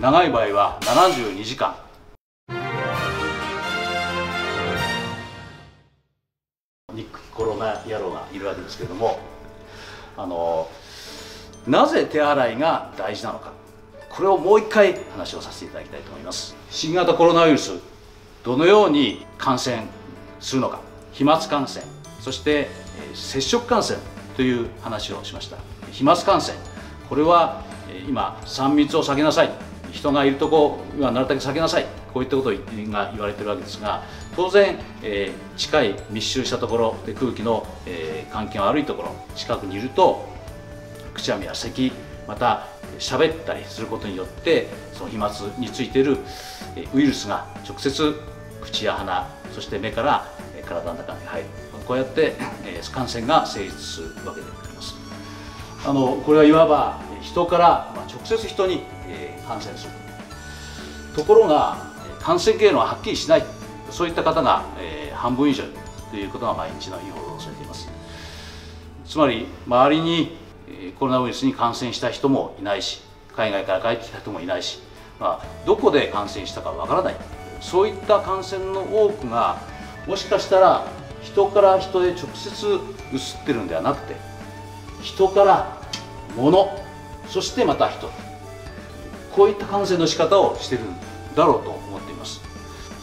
長い場合は72時間。ニックコロナ野郎がいるわけですけれどもあのなぜ手洗いが大事なのか。これをもう一回話をさせていただきたいと思います。新型コロナウイルスどのように感染するのか。飛沫感染そして接触感染という話をしました。飛沫感染これは今3密を避けなさい。人がいるとこはなるだけ避けなさい。こういったことが言われてるわけですが当然、えー、近い密集したところで空気の、えー、換気が悪いところ近くにいるとくしゃみや咳また喋ったりすることによってその飛沫についているウイルスが直接口や鼻そして目から体の中に入る。こうやって感染が成立するわけであります。あのこれはいわば人から直接人に感染する。ところが感染経路がはっきりしない。そういった方が半分以上ということが毎日のように報道されています。つまり周りにコロナウイルスに感染した人もいないし海外から帰ってきた人もいないし、まあ、どこで感染したかわからない。そういった感染の多くがもしかしたら人から人へ直接移ってるんではなくて人から物そしてまた人こういった感染の仕方をしてるんだろうと思っています。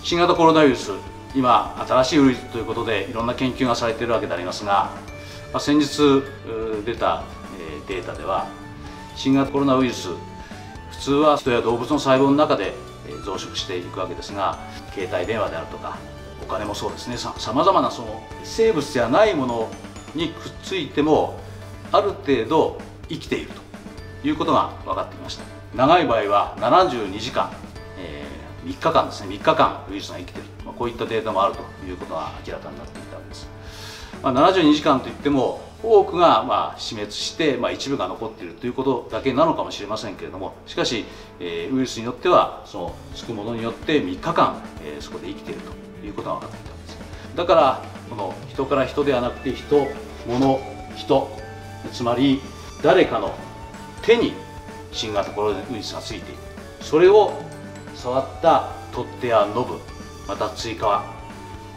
新型コロナウイルス今新しいウイルスということでいろんな研究がされているわけでありますが、まあ、先日出たデータでは新型コロナウイルス普通は人や動物の細胞の中で増殖していくわけですが携帯電話であるとかお金もそうですね。さまざまなその生物じゃないものにくっついてもある程度生きていると。いうことが分かっていました。長い場合は72時間、えー、3日間ですね。3日間ウイルスが生きている、まあ、こういったデータもあるということが明らかになってきたわけです、まあ、72時間といっても多くがま死滅して、まあ、一部が残っているということだけなのかもしれませんけれどもしかし、えー、ウイルスによってはそのつくものによって3日間、えー、そこで生きているということが分かってきたわけです。だからこの人から人ではなくて人物人つまり誰かの手に新型コロナウイルスがついている。それを触った取っ手やノブまた追加は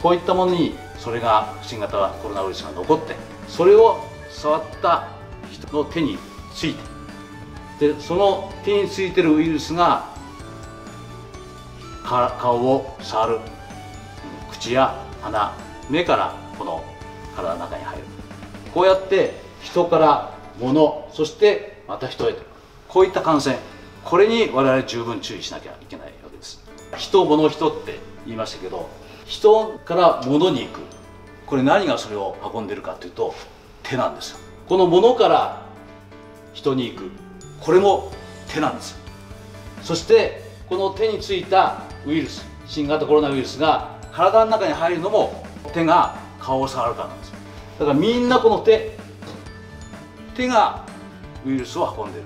こういったものにそれが新型コロナウイルスが残ってそれを触った人の手について。でその手についてるウイルスが顔を触る。口や鼻目からこの体の中に入る。こうやって人から物そしてまた人へと。こういった感染これに我々十分注意しなきゃいけないわけです。人物人って言いましたけど人から物に行く。これ何がそれを運んでるかというと手なんですよ。この物から人に行く。これも手なんですそしてこの手についたウイルス新型コロナウイルスが体の中に入るのも手が顔を触るからなんですだからみんなこの手。手がウイルスを運んでる。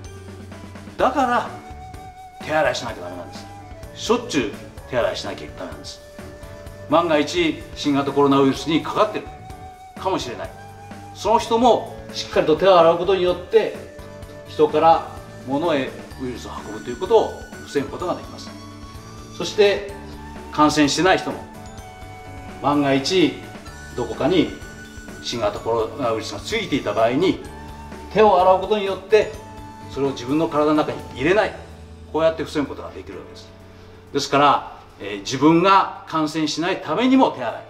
だから手洗いしなきゃダメなんです。しょっちゅう手洗いしなきゃダメなんです。万が一新型コロナウイルスにかかってる。かもしれない。その人もしっかりと手を洗うことによって人から物へウイルスを運ぶということを防ぐことができます。そして感染してない人も万が一どこかに新型コロナウイルスがついていた場合に手を洗うことによってそれを自分の体の中に入れない。こうやって防ぐことができるわけです。ですから、えー、自分が感染しないためにも手洗い。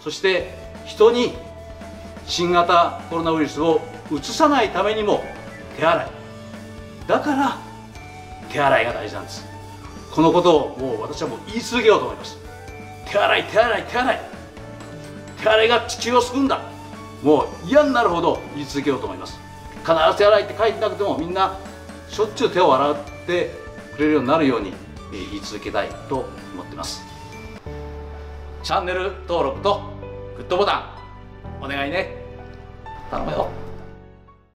そして人に新型コロナウイルスをうつさないためにも手洗い。だから手洗いが大事なんです。このことをもう私はもう言い続けようと思います。手洗い手洗い手洗い。手洗いが地球を救うんだ。もう嫌になるほど言い続けようと思います。必ず手洗いって書いてなくてもみんなしょっちゅう手を洗ってくれるようになるように言い続けたいと思ってます。チャンネル登録とグッドボタンお願いね。頼むよ。